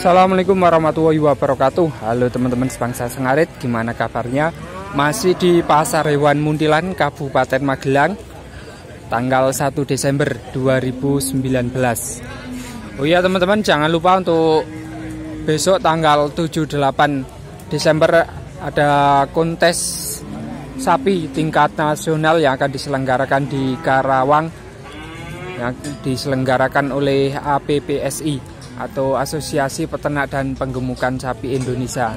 Assalamualaikum warahmatullahi wabarakatuh. Halo teman-teman sebangsa Sengarit Gimana kabarnya? Masih di Pasar Hewan Muntilan Kabupaten Magelang Tanggal 1 Desember 2019 Oh iya teman-teman jangan lupa untuk Besok tanggal 7-8 Desember Ada kontes sapi tingkat nasional yang akan diselenggarakan di Karawang yang diselenggarakan oleh APPSI atau Asosiasi Peternak dan Penggemukan Sapi Indonesia.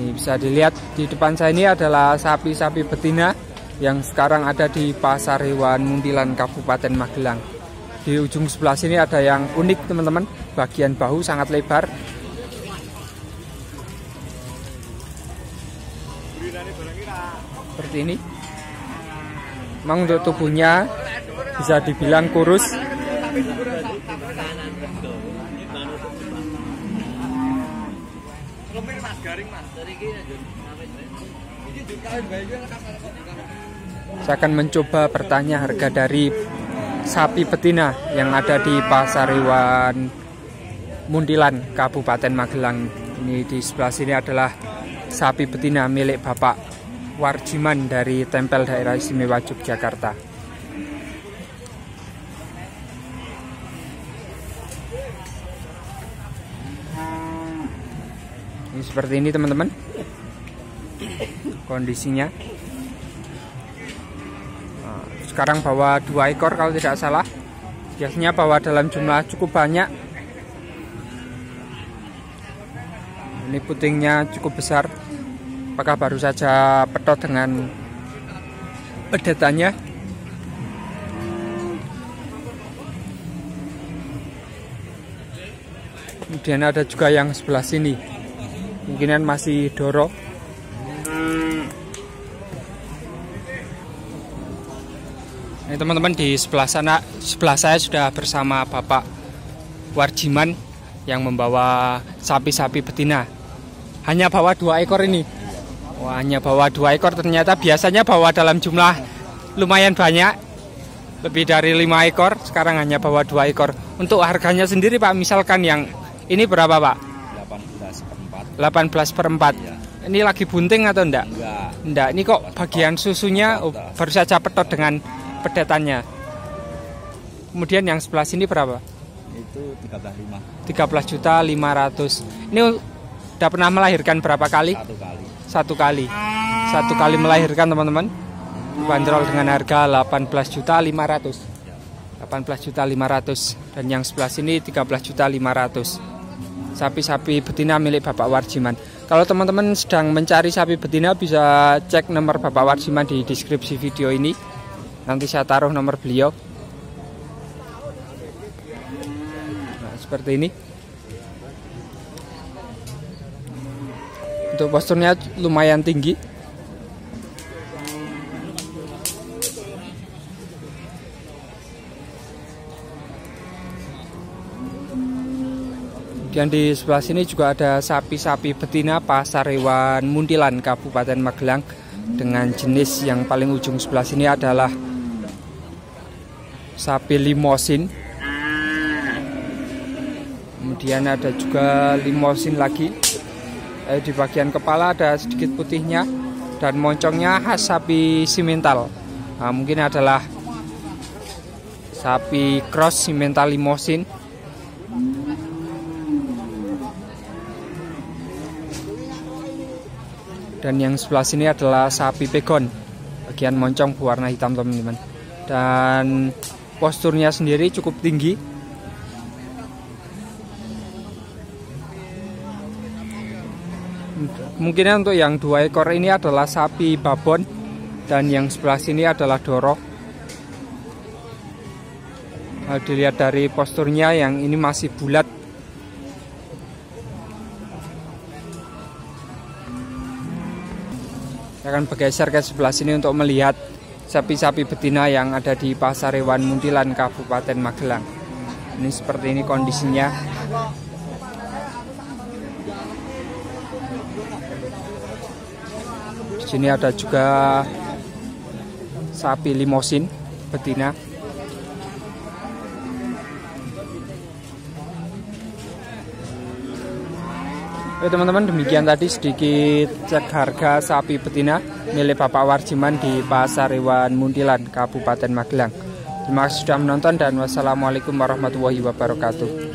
Ini bisa dilihat di depan saya ini adalah sapi-sapi betina yang sekarang ada di Pasar Hewan Muntilan Kabupaten Magelang. Di ujung sebelah sini ada yang unik teman-teman, bagian bahu sangat lebar. Seperti ini. Memang untuk tubuhnya bisa dibilang kurus saya akan mencoba bertanya harga dari sapi betina yang ada di pasar hewan Muntilan Kabupaten Magelang ini di sebelah sini adalah sapi betina milik Bapak Warjiman dari Tempel Daerah Istimewa Yogyakarta Ini seperti ini teman-teman. Kondisinya. Nah, sekarang bawa dua ekor kalau tidak salah. Biasanya bawa dalam jumlah cukup banyak. Ini putingnya cukup besar. Apakah baru saja petot dengan pedetannya? Kemudian ada juga yang sebelah sini kemungkinan masih doro ini teman-teman di sebelah sana sebelah saya sudah bersama Bapak Warjiman yang membawa sapi-sapi betina hanya bawa dua ekor ini Wah, hanya bawa dua ekor ternyata biasanya bawa dalam jumlah lumayan banyak lebih dari lima ekor sekarang hanya bawa dua ekor untuk harganya sendiri Pak misalkan yang ini berapa Pak 18 per 4 ya. Ini lagi bunting atau enggak? Enggak. Enggak. Ini kok bagian susunya oh, baru saja petot dengan pedetannya. Kemudian yang sebelah sini berapa? Itu 13,5. 13 juta 500. Ini udah pernah melahirkan berapa kali? Satu kali. Satu kali. Satu kali melahirkan teman-teman. Bandrol dengan harga 18 juta 500. 18 juta 500 dan yang sebelah sini 13 juta 500 sapi-sapi betina milik Bapak Warjiman. Kalau teman-teman sedang mencari sapi betina bisa cek nomor Bapak Warjiman di deskripsi video ini. Nanti saya taruh nomor beliau. Nah, seperti ini. Untuk posturnya lumayan tinggi. Dan di sebelah sini juga ada sapi-sapi betina pasar hewan Muntilan Kabupaten Magelang dengan jenis yang paling ujung sebelah sini adalah sapi limosin. Kemudian ada juga limosin lagi. Eh, di bagian kepala ada sedikit putihnya dan moncongnya khas sapi simental. Nah, mungkin adalah sapi cross simental limosin. dan yang sebelah sini adalah sapi pegon bagian moncong berwarna hitam teman-teman dan posturnya sendiri cukup tinggi. Kemungkinan untuk yang dua ekor ini adalah sapi babon dan yang sebelah sini adalah doro dilihat dari posturnya yang ini masih bulat. Akan bergeser ke sebelah sini untuk melihat sapi-sapi betina yang ada di Pasar Hewan Muntilan Kabupaten Magelang. Ini seperti ini kondisinya. Di sini ada juga sapi limosin betina. Oke teman-teman demikian tadi sedikit cek harga sapi betina milik Bapak Warjiman di Pasar Hewan Muntilan Kabupaten Magelang. Terima kasih sudah menonton dan wassalamualaikum warahmatullahi wabarakatuh.